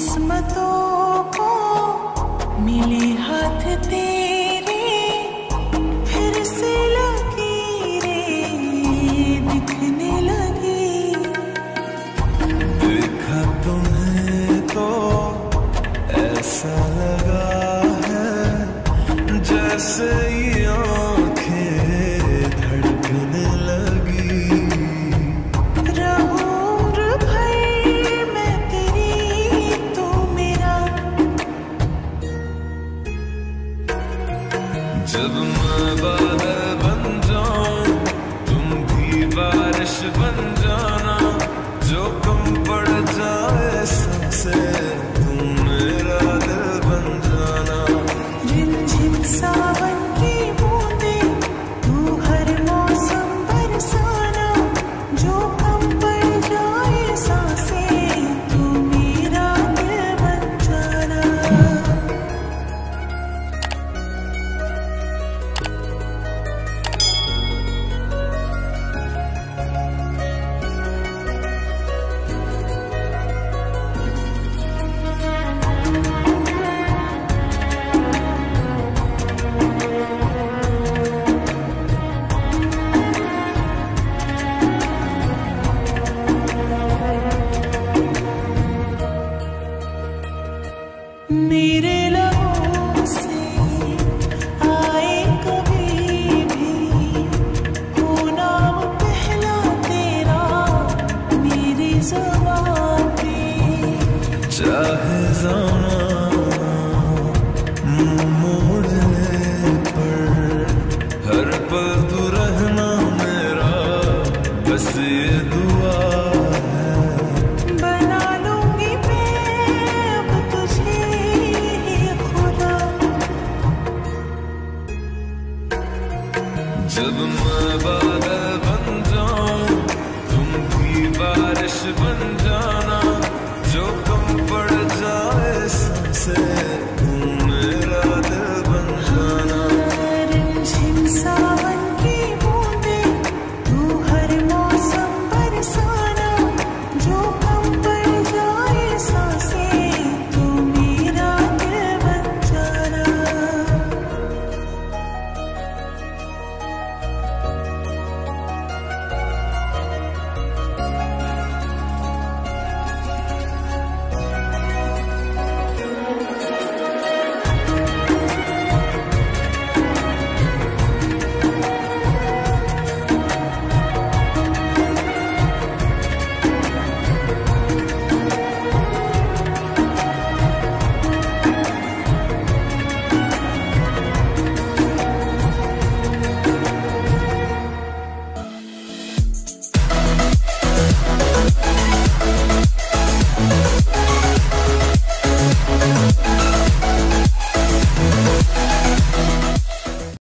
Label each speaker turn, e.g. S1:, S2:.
S1: किस्मतों को मिले हाथ तेरे। मैं
S2: बन जाऊँ तुम बारिश बन जाना जो कम पड़ जाए सबसे। बस दुआ जब मैं बादल बन जाऊँ तुम भी बारिश बन जाना जो कम पड़ जाए से।